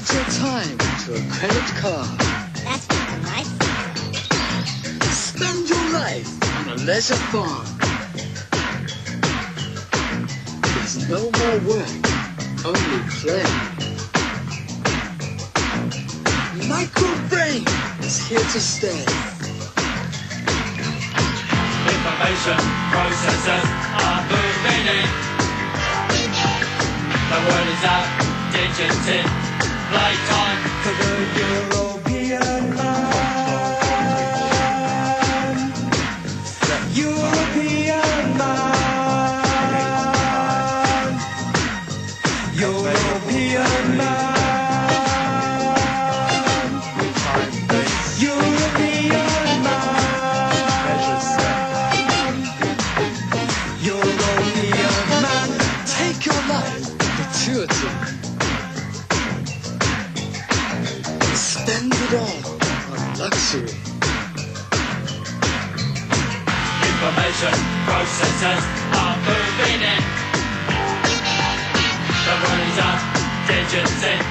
Put your time to a credit card. That's not nice. Spend your life on a leisure farm. There's no more work, only play. Microbrain is here to stay. Information processes are booming. The world is out Digital man. European man. Take your life, gratuity. Spend it all luxury. Information processors are moving in. The word is out, digits in.